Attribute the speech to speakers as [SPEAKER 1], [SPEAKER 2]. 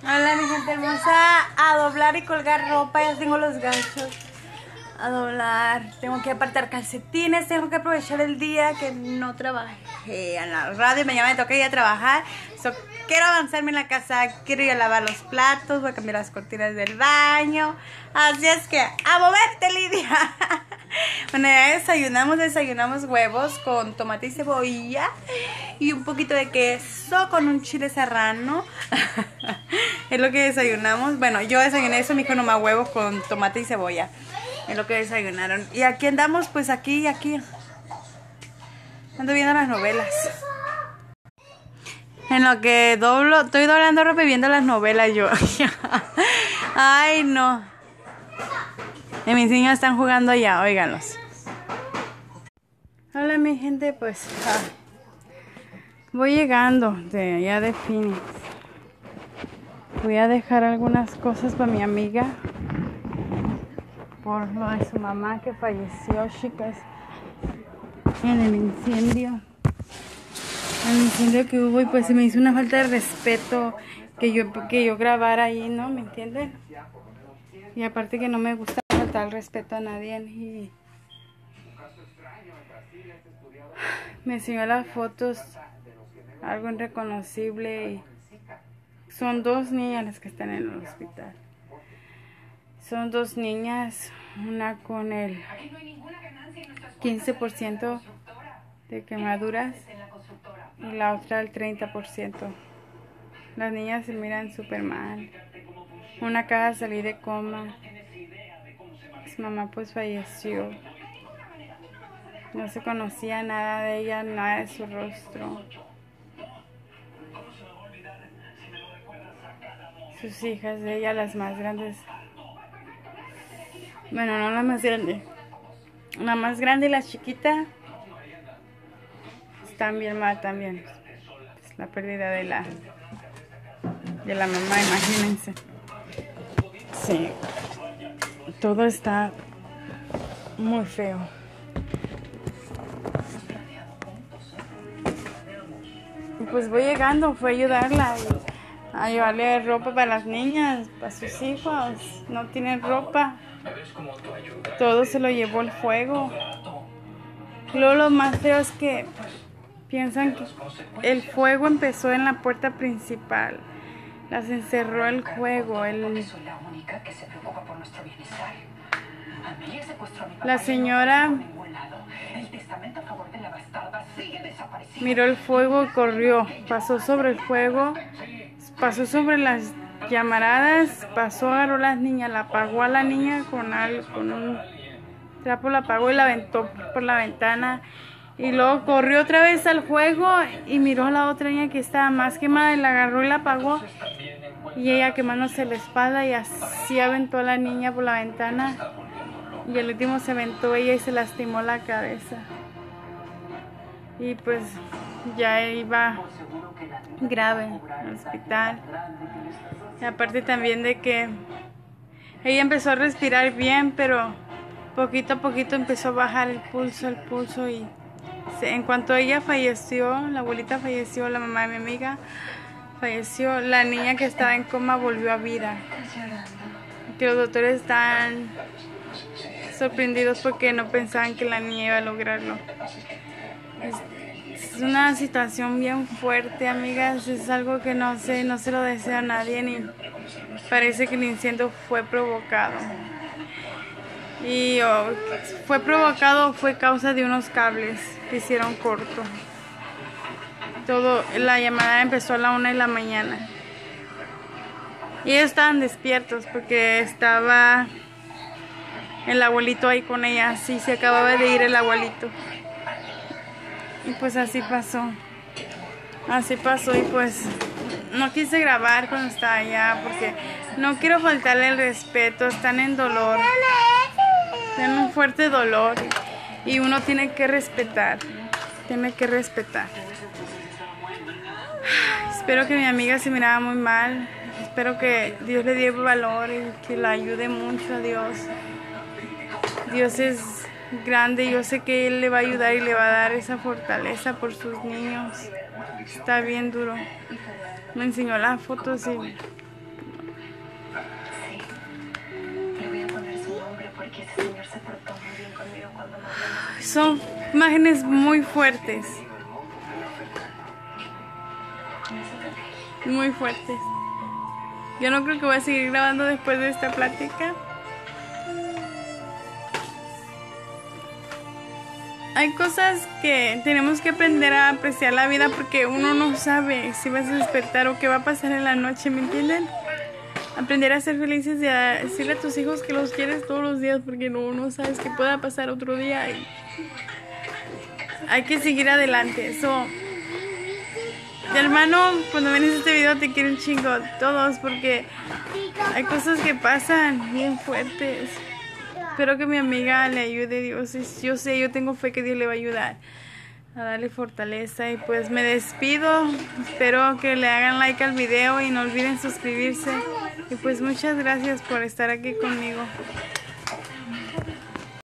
[SPEAKER 1] Hola mi gente hermosa, a doblar y colgar ropa, ya tengo los ganchos. A doblar, tengo que apartar calcetines, tengo que aprovechar el día que no trabajé en la radio, mañana me toca ir a trabajar, so, quiero avanzarme en la casa, quiero ir a lavar los platos, voy a cambiar las cortinas del baño, así es que a moverte Lidia. Bueno, ya desayunamos, desayunamos huevos con tomate y cebolla y un poquito de queso con un chile serrano. es lo que desayunamos. Bueno, yo desayuné eso, mi hijo nomás huevos con tomate y cebolla. Es lo que desayunaron. Y aquí andamos, pues aquí y aquí. Ando viendo las novelas. En lo que doblo, estoy doblando ropa las novelas yo. Ay, no. Y mis niños están jugando allá, óiganlos. Hola mi gente, pues voy llegando de allá de Phoenix. Voy a dejar algunas cosas para mi amiga por lo de su mamá que falleció, chicas, en el incendio. El incendio que hubo y pues se me hizo una falta de respeto que yo, que yo grabara ahí, ¿no? ¿Me entienden? Y aparte que no me gusta faltar respeto a nadie y me enseñó las fotos algo irreconocible y son dos niñas las que están en el hospital son dos niñas una con el 15% de quemaduras y la otra el 30% las niñas se miran súper mal una acaba de salir de coma mamá pues falleció. No se conocía nada de ella, nada de su rostro. Sus hijas de ella, las más grandes. Bueno, no la más grande. La más grande y la chiquita están bien mal también. Es la pérdida de la de la mamá, imagínense. Sí todo está muy feo. Pues voy llegando, fue ayudarla a llevarle ropa para las niñas, para sus hijos. No tienen ropa. Todo se lo llevó el fuego. Luego lo más feo es que piensan que el fuego empezó en la puerta principal. Las encerró el juego. El... La señora miró el fuego y corrió. Pasó sobre el fuego, pasó sobre las llamaradas, pasó, agarró a las niñas, la apagó a la niña con, algo, con un trapo, la apagó y la aventó por la ventana. Y luego corrió otra vez al fuego y miró a la otra niña que estaba más quemada y la agarró y la apagó. Y ella quemándose la espalda y así aventó a la niña por la ventana. Y el último se aventó ella y se lastimó la cabeza. Y pues ya iba grave al hospital. Y aparte también de que ella empezó a respirar bien, pero poquito a poquito empezó a bajar el pulso, el pulso y en cuanto ella falleció, la abuelita falleció, la mamá de mi amiga falleció, la niña que estaba en coma volvió a vida. Que los doctores están sorprendidos porque no pensaban que la niña iba a lograrlo. Es, es una situación bien fuerte, amigas. Es algo que no sé, no se lo desea a nadie ni parece que el incendio fue provocado. Y fue provocado fue causa de unos cables que hicieron corto. Todo, la llamada empezó a la una de la mañana. Y ellos estaban despiertos porque estaba el abuelito ahí con ella. Sí, se acababa de ir el abuelito. Y pues así pasó. Así pasó y pues no quise grabar cuando estaba allá porque no quiero faltarle el respeto. Están en dolor. Tienen un fuerte dolor y uno tiene que respetar. Tiene que respetar. Espero que mi amiga se miraba muy mal. Espero que Dios le dé valor y que la ayude mucho a Dios. Dios es grande yo sé que Él le va a ayudar y le va a dar esa fortaleza por sus niños. Está bien duro. Me enseñó las fotos y Son imágenes muy fuertes. Muy fuertes. Yo no creo que voy a seguir grabando después de esta plática. Hay cosas que tenemos que aprender a apreciar la vida porque uno no sabe si vas a despertar o qué va a pasar en la noche, ¿me entienden? Aprender a ser felices y a decirle a tus hijos que los quieres todos los días porque no, no sabes que pueda pasar otro día y hay que seguir adelante. Eso. hermano, cuando ven este video te quiero un chingo, todos, porque hay cosas que pasan bien fuertes. Espero que mi amiga le ayude, Dios. Yo sé, yo tengo fe que Dios le va a ayudar a darle fortaleza. Y pues me despido. Espero que le hagan like al video y no olviden suscribirse. Y pues muchas gracias por estar aquí conmigo.